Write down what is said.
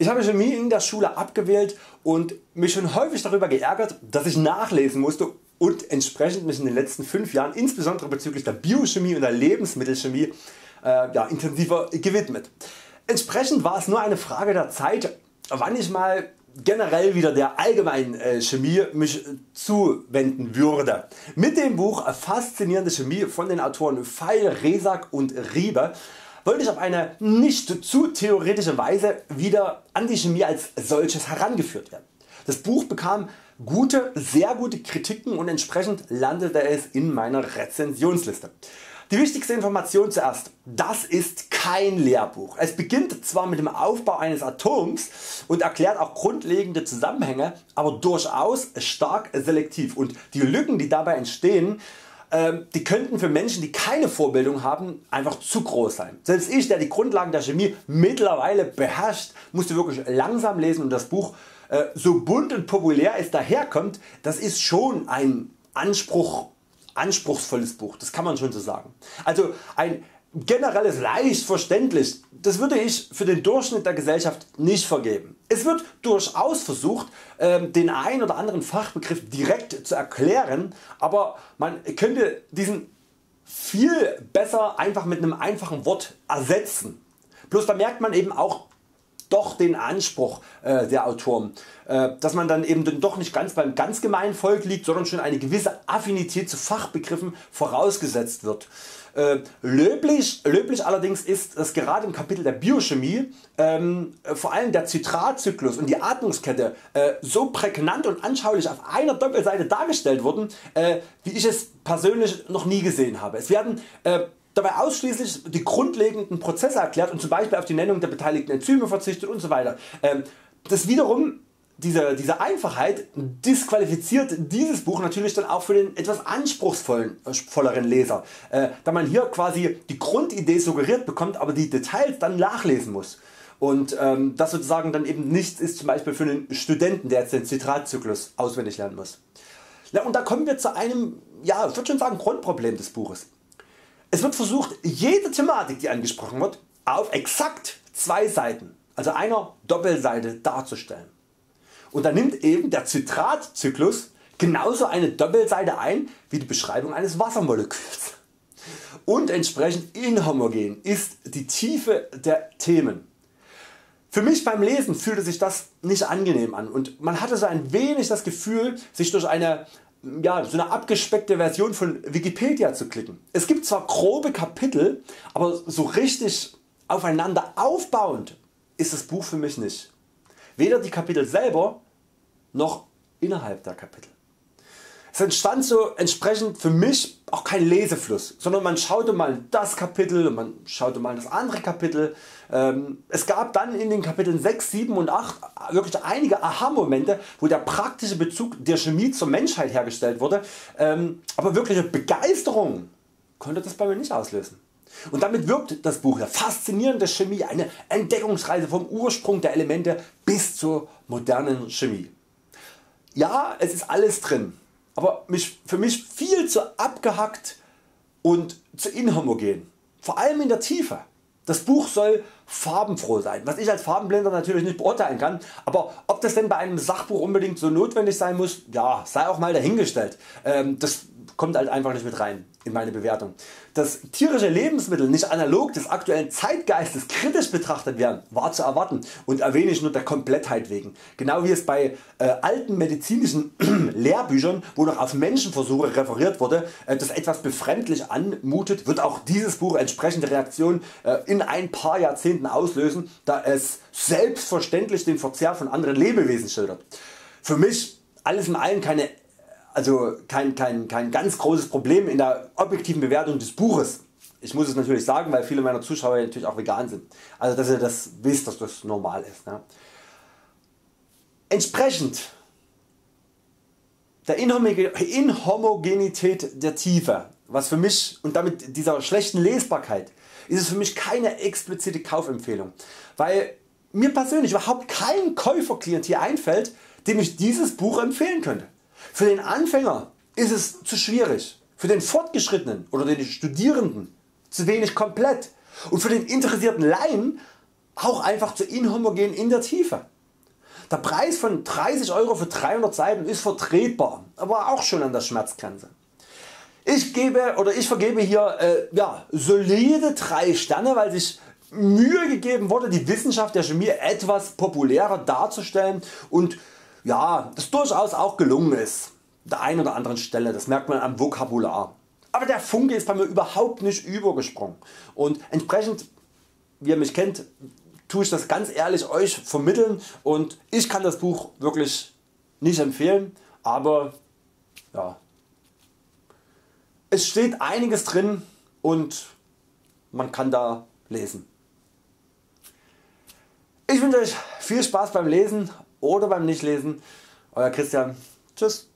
Ich habe Chemie in der Schule abgewählt und mich schon häufig darüber geärgert, dass ich nachlesen musste und entsprechend mich in den letzten 5 Jahren insbesondere bezüglich der Biochemie und der Lebensmittelchemie äh, ja, intensiver gewidmet. Entsprechend war es nur eine Frage der Zeit wann ich mal generell wieder der allgemeinen äh, Chemie mich zuwenden würde. Mit dem Buch Faszinierende Chemie von den Autoren Feil, Resak und Riebe wollte ich auf eine nicht zu theoretische Weise wieder an die Chemie als solches herangeführt werden. Das Buch bekam gute, sehr gute Kritiken und entsprechend landete es in meiner Rezensionsliste. Die wichtigste Information zuerst. Das ist kein Lehrbuch. Es beginnt zwar mit dem Aufbau eines Atoms und erklärt auch grundlegende Zusammenhänge, aber durchaus stark selektiv und die Lücken die dabei entstehen die könnten für Menschen die keine Vorbildung haben einfach zu groß sein. Selbst ich der die Grundlagen der Chemie mittlerweile beherrscht musste wirklich langsam lesen und das Buch äh, so bunt und populär es daherkommt das ist schon ein Anspruch anspruchsvolles Buch, das kann man schon so sagen. Also ein generelles leicht verständlich, das würde ich für den Durchschnitt der Gesellschaft nicht vergeben. Es wird durchaus versucht ähm, den ein oder anderen Fachbegriff direkt zu erklären, aber man könnte diesen viel besser einfach mit einem einfachen Wort ersetzen. Bloß da merkt man eben auch doch den Anspruch äh, der Autoren, äh, dass man dann eben doch nicht ganz beim ganz gemeinen Volk liegt, sondern schon eine gewisse Affinität zu Fachbegriffen vorausgesetzt wird. Äh, löblich, löblich allerdings ist, dass gerade im Kapitel der Biochemie ähm, vor allem der Zitratzyklus und die Atmungskette äh, so prägnant und anschaulich auf einer Doppelseite dargestellt wurden, äh, wie ich es persönlich noch nie gesehen habe. Es werden äh, dabei ausschließlich die grundlegenden Prozesse erklärt und zum Beispiel auf die Nennung der beteiligten Enzyme verzichtet und so weiter. Ähm, das wiederum diese, diese Einfachheit disqualifiziert dieses Buch natürlich dann auch für den etwas anspruchsvolleren Leser, äh, da man hier quasi die Grundidee suggeriert bekommt, aber die Details dann nachlesen muss. Und ähm, das sozusagen dann eben nichts ist zum Beispiel für einen Studenten der jetzt den Zitratzyklus auswendig lernen muss. Ja, und da kommen wir zu einem, ja ich würde schon sagen Grundproblem des Buches. Es wird versucht jede Thematik die angesprochen wird auf exakt zwei Seiten, also einer Doppelseite darzustellen. Und dann nimmt eben der Zitratzyklus genauso eine Doppelseite ein wie die Beschreibung eines Wassermoleküls. Und entsprechend inhomogen ist die Tiefe der Themen. Für mich beim Lesen fühlte sich das nicht angenehm an und man hatte so ein wenig das Gefühl sich durch eine ja, so eine abgespeckte Version von Wikipedia zu klicken. Es gibt zwar grobe Kapitel, aber so richtig aufeinander aufbauend ist das Buch für mich nicht. Weder die Kapitel selber noch innerhalb der Kapitel. Es entstand so entsprechend für mich auch kein Lesefluss, sondern man schaute mal das Kapitel und man schaute mal das andere Kapitel. Ähm, es gab dann in den Kapiteln 6, 7 und 8 wirklich einige Aha Momente wo der praktische Bezug der Chemie zur Menschheit hergestellt wurde, ähm, aber wirkliche Begeisterung konnte das bei mir nicht auslösen. Und damit wirkt das Buch der faszinierende Chemie eine Entdeckungsreise vom Ursprung der Elemente bis zur modernen Chemie. Ja es ist alles drin, aber mich, für mich viel zu abgehackt und zu inhomogen, vor allem in der Tiefe. Das Buch soll farbenfroh sein, was ich als Farbenblinder natürlich nicht beurteilen kann, aber ob das denn bei einem Sachbuch unbedingt so notwendig sein muss, ja, sei auch mal dahingestellt. Ähm, das kommt halt einfach nicht mit rein in meine Bewertung. Dass tierische Lebensmittel nicht analog des aktuellen Zeitgeistes kritisch betrachtet werden, war zu erwarten und erwähne ich nur der Komplettheit wegen. Genau wie es bei äh, alten medizinischen Lehrbüchern, wo noch auf Menschenversuche referiert wurde, äh, das etwas befremdlich anmutet, wird auch dieses Buch entsprechende Reaktionen äh, in ein paar Jahrzehnten auslösen, da es selbstverständlich den Verzehr von anderen Lebewesen schildert. Für mich alles in allem keine also kein, kein, kein ganz großes Problem in der objektiven Bewertung des Buches. Ich muss es natürlich sagen, weil viele meiner Zuschauer natürlich auch vegan sind. Also dass ihr das wisst, dass das normal ist. Ne? Entsprechend der Inhomogenität der Tiefe, was für mich und damit dieser schlechten Lesbarkeit, ist es für mich keine explizite Kaufempfehlung, weil mir persönlich überhaupt kein Käuferklientel einfällt, dem ich dieses Buch empfehlen könnte. Für den Anfänger ist es zu schwierig, für den Fortgeschrittenen oder den Studierenden zu wenig komplett und für den interessierten Laien auch einfach zu inhomogen in der Tiefe. Der Preis von 30 Euro für 300 Seiten ist vertretbar, aber auch schon an der Schmerzgrenze. Ich gebe oder ich vergebe hier äh, ja, solide 3 Sterne, weil sich Mühe gegeben wurde die Wissenschaft der Chemie etwas populärer darzustellen und ja, das durchaus auch gelungen ist. Der einen oder anderen Stelle, das merkt man am Vokabular. Aber der Funke ist bei mir überhaupt nicht übergesprungen und entsprechend wie ihr mich kennt tue ich das ganz ehrlich Euch vermitteln und ich kann das Buch wirklich nicht empfehlen, aber ja, es steht einiges drin und man kann da lesen. Ich wünsche Euch viel Spaß beim Lesen oder beim Nichtlesen. Euer Christian. Tschüss.